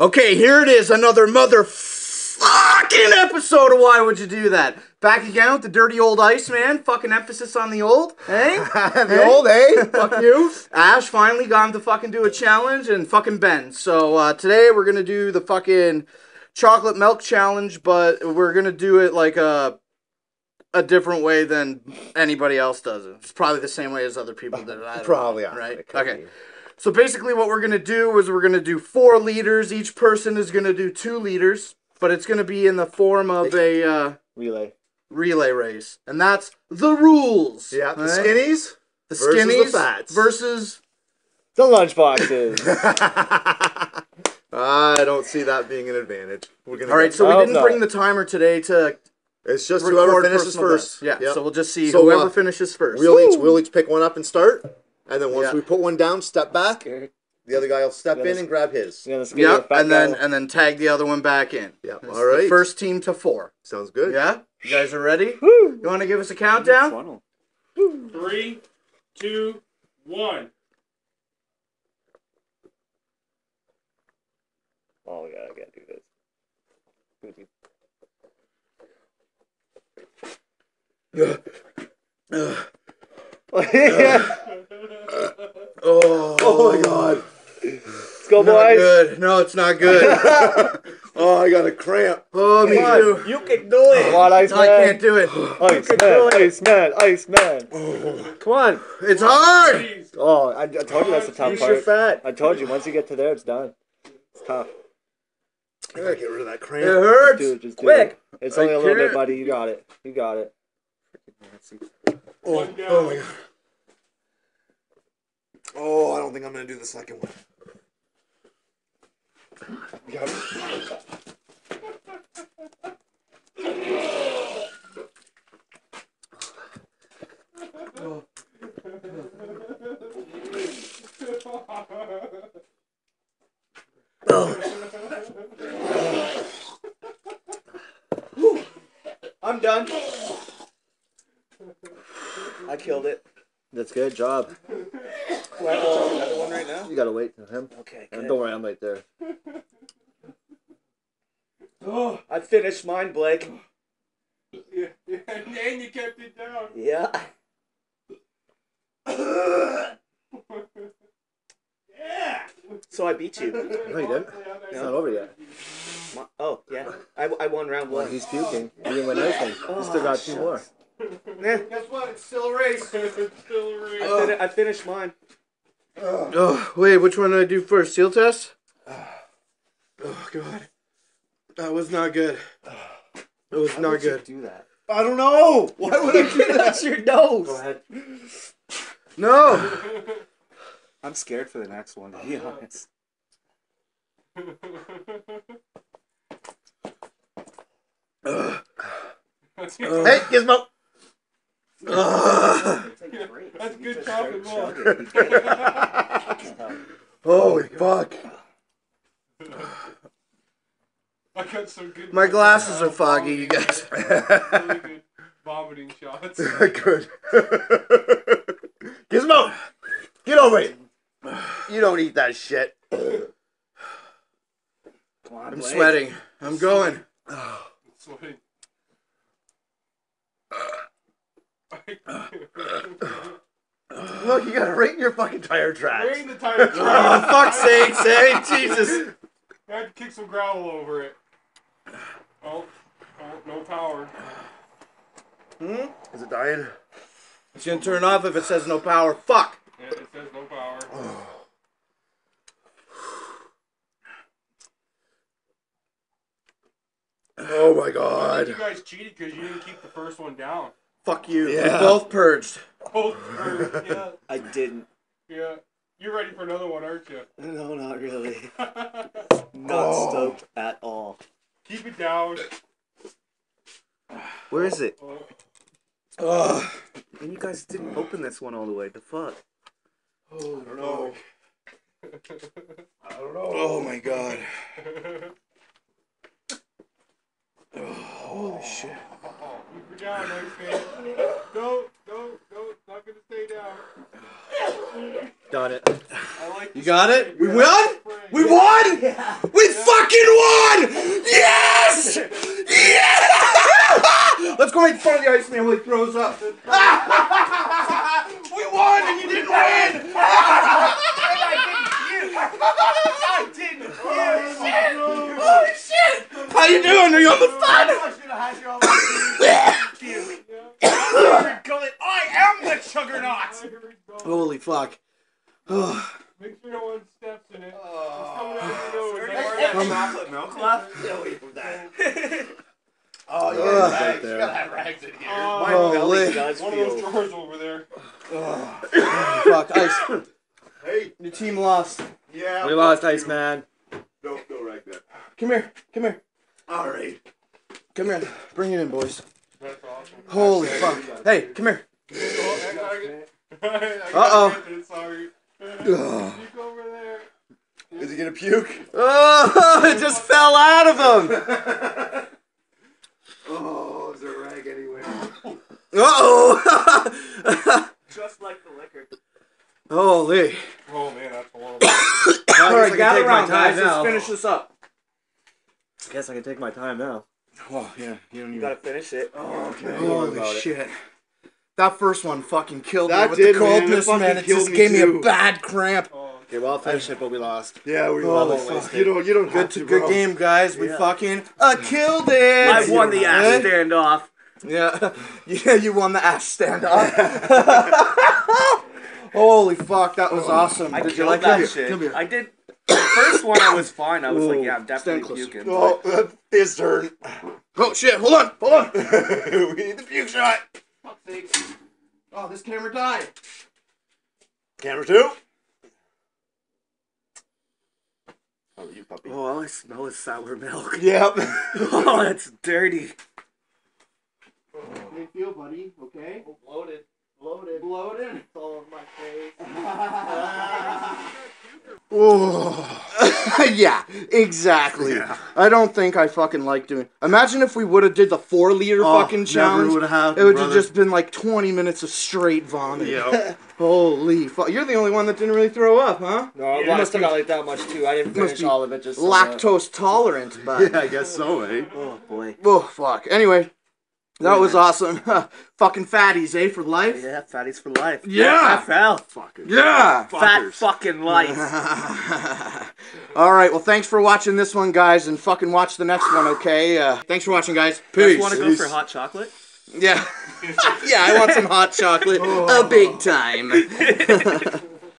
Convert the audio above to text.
Okay, here it is, another motherfucking episode of Why Would You Do That? Back again with the dirty old ice man. fucking emphasis on the old, hey? the old, eh? Fuck you. Ash finally got him to fucking do a challenge and fucking Ben. So uh, today we're gonna do the fucking chocolate milk challenge, but we're gonna do it like a a different way than anybody else does it. It's probably the same way as other people did it. Probably, know, right? Okay. be. So basically, what we're gonna do is we're gonna do four liters. Each person is gonna do two liters, but it's gonna be in the form of a uh, Relay. relay race, and that's the rules. Yeah, the alright? skinnies. the versus the skinnies fats. versus The lunchboxes. I don't see that being an advantage. We're gonna. All right, so we Oh, didn't no. bring the timer today to it's just whoever finishes first. best. Yeah, Yep. so we'll just see So, whoever uh, finishes first. we'll each we'll each pick one up and start, and then once Yeah. we put one down, step back. Scared. The other guy will step in and grab his. Yeah, let's get Yeah, a fat and then guy. and then tag the other one back in. Yeah. It's All right. the first team to four. Sounds good. Yeah, you guys are ready? Woo! You want to give us a countdown? Funnel. Three, two, one. Oh yeah, I gotta do this. Good, yeah. Oh, Oh my god. Let's Not boys. good. No, it's not good. oh, I got a cramp. oh, me Come on, too. You can do it. Come on, Ice I Man. can't do it. Ice Man, Ice Man, Ice Man. Oh. Come on. It's hard. Oh, I, I told you that's the tough Use part. your fat. I told you, once you get to there, it's done. It's tough. I gotta get rid of that cramp. It cramp. hurts. Dude, just do Quick. it. It's only a little bit, can't. buddy. You got it. You got it. Oh, One down. oh my god. Oh, I don't think I'm gonna do the second one. Got it. I'm done. I killed it. That's good job. Another one right now. You gotta wait for him. Okay, And don't worry, I'm right there. Oh, I finished mine, Blake. yeah, yeah, and you kept it down. Yeah. Yeah. So I beat you. No, you didn't. It's not over yet. Oh, yeah. I, I won round one. Well, He's puking. You didn't win anything. You still got two oh, more. Yeah. Guess what? It's still a race. It's still a race. I, fin- I finished mine. Oh, wait, which one did I do first? Seal test? Oh god. That was not good. It was Why not would you good. do that. I don't know. Why would I do that? That's your nose. Go ahead. No. I'm scared for the next one, to be honest. Hey, Gizmo. That's good chocolate milk. Holy fuck. I got some good. My glasses are uh, foggy, you guys. Really good vomiting shots. Good. Gizmo, get over it. You don't eat that shit. Come on, I'm Blake. sweating. I'm going. Sweating. Look, you got it right in your fucking tire tracks. Right in the tire Oh, track. fuck's sake, say, Jesus. I had to kick some gravel over it. Oh, oh no power. Hmm? Is it dying? It's gonna turn off if it says no power. Fuck. Yeah, it says no power. Oh my I think god. you guys cheated because you didn't keep the first one down. Fuck you. Yeah. We're both purged. Both were- yeah, I didn't. yeah. You're ready for another one, aren't you? No, not really. Not Oh. stoked at all. Keep it down. Where is it? Oh, Ugh. And you guys didn't open this one all the way. The fuck? Oh, I don't know. I don't know. Oh my god. Holy shit. Keep it down, nice man. No, no, no, it's not gonna stay down. Done it. Like You got it? spray. We I won? the spray. We won? We fucking fucking won! Yes! Yeah! Let's go make fun of the ice Iceman while he throws up. we won and you didn't win! I didn't. Holy shit! Holy shit! How you doing? Are you on the I am the juggernaut. Here we go. Holy fuck. Make sure no one steps in it. It's coming out of your nose. More That's- chocolate milk left. Get away from that. Oh, you Ugh. got Right there. You gotta have rags in here. Uh, My belly does one of those drawers over there. Oh, fuck. Ice. Hey, Your team lost. yeah. We lost Iceman. No, no rag that. Come here. Come here. All right. Come here. Bring it in, boys. That's awesome. Holy fuck. Hey, come here. Oh, I gotta get- I gotta Uh-oh. Sorry. Ugh. You over there. Is he gonna puke? Oh, it just fell out of him. Oh, is there a rag anywhere? Uh-oh. Just like the liquor. Holy. Oh man, that's horrible. All right, I gather can take my around, guys. now. Let's finish this up. I Guess I can take my time now. Oh, yeah. You don't You gotta finish it. Oh, okay. Holy about it. shit. That first one fucking killed That me with did, the man. It coldness, man. fucking It killed just me gave me a bad cramp. Oh, Okay, well, I'll finish it, but we lost. Yeah, we Holy lost. fuck. You don't. You don't Good, have to, to, good bro. game, guys. We Yeah. fucking uh, killed it. I won the ass Eh? standoff. Yeah, yeah, you won the ass standoff. Holy fuck, that was awesome. I Did you killed like that that? shit. Come here. I did. The first one I was fine. I was Whoa, like, yeah, I'm definitely closer. puking. Oh, that's his turn. Oh shit! Hold on, hold on. we need the puke shot. Fuck's sake. Oh, this camera died. Camera two. Oh, you puppy. Oh, all I smell is sour milk. Yep. oh, that's dirty. Oh, how do you feel, buddy? Okay. Oh, bloated. Bloated. Bloated. It's all over my face. Oh. yeah, exactly. Yeah. I don't think I fucking like doing. Imagine if we would have did the four liter Oh, fucking challenge. would've happened, it would have just been like twenty minutes of straight vomit. Yep. Holy fuck! You're the only one that didn't really throw up, huh? No, I Yeah. must have got like that much too. I didn't finish all of it. Just so Lactose tolerant, but yeah, I guess so, eh? Oh boy. oh fuck. Anyway, that was awesome. fucking fatties, eh, for life. Yeah, fatties for life. Yeah. FL. Fuckers. Yeah. Fat Fuckers. fucking life. All right. Well, thanks for watching this one, guys, and fucking watch the next one. Okay. Uh, thanks for watching, guys. Peace. want to go for hot chocolate? Yeah. yeah, I want some hot chocolate. A big time.